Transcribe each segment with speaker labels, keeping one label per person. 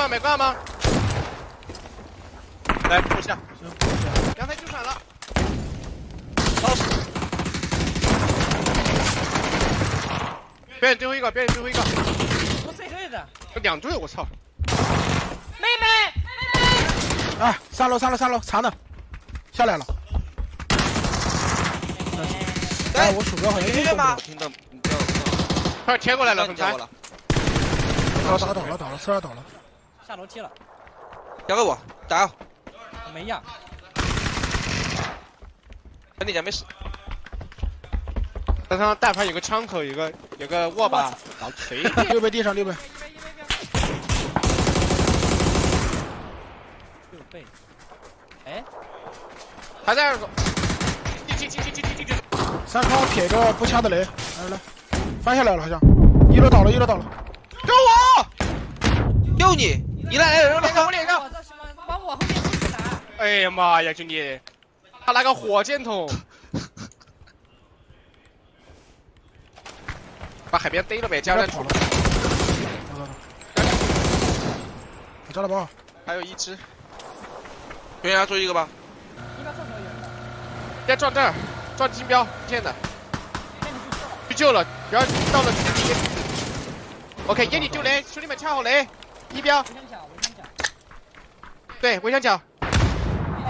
Speaker 1: 吗？没挂吗？来，补下。刚才就闪了。好，表演最后一个，表演最后一个。
Speaker 2: 我最后一个。
Speaker 1: 两队，我操！
Speaker 2: 妹妹，妹妹
Speaker 3: 啊，三楼，三楼，三楼，残的，下来了。哎，我鼠标好像又
Speaker 4: 吗？
Speaker 1: 听到，快贴过来了，很开。
Speaker 3: 倒倒倒了，倒了，四二倒了。
Speaker 2: 下楼梯了。
Speaker 4: 交给我，加油。
Speaker 2: 没呀。
Speaker 4: 兄弟家没事。
Speaker 1: 他上大牌有个枪口，有个有个握把，老锤。
Speaker 3: 六倍地上六倍。
Speaker 2: 六倍。哎，
Speaker 1: 还在二楼。进进进进进进进。
Speaker 3: 三康撇个步枪的雷，来来来，翻下来了好像。一楼倒了，一楼倒了。
Speaker 1: 救我！
Speaker 4: 救你！你来来
Speaker 1: 我脸上。
Speaker 2: 帮我后面护起来。
Speaker 1: 哎呀妈呀，兄弟，他拿个火箭筒。把海边逮了呗，加上
Speaker 3: 跑了。我抓了包。
Speaker 1: 还有一只。
Speaker 4: 悬崖做一个吧。
Speaker 1: 先撞这儿，撞金标，骗的。去救了，不要到了直接。OK，烟你丢雷，兄弟们掐好雷，一标。
Speaker 2: 围墙角，围墙角。
Speaker 1: 对，围墙角。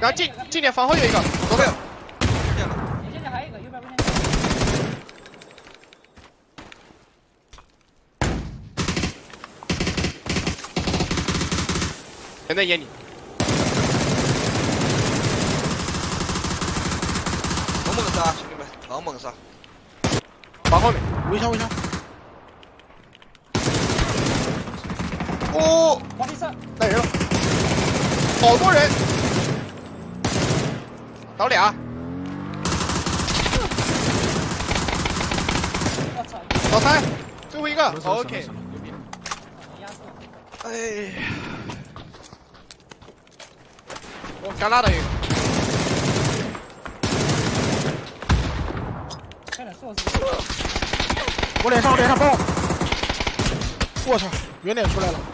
Speaker 1: 然后近近点，房后有一个。
Speaker 4: 左边。
Speaker 2: 围墙角？还有一个，右边围墙角。
Speaker 1: 全在烟里。
Speaker 4: 猛猛杀，兄弟们，老猛杀！
Speaker 1: 房后面，
Speaker 3: 围墙围墙。
Speaker 1: 哦，
Speaker 2: 往里上，
Speaker 1: 带人了，好多人，倒俩，
Speaker 2: 我操，
Speaker 1: 倒三，最后一个，OK，哎呀，我干拉的一个，
Speaker 2: 快点
Speaker 3: 我脸上我脸上爆，我操，圆脸出来了。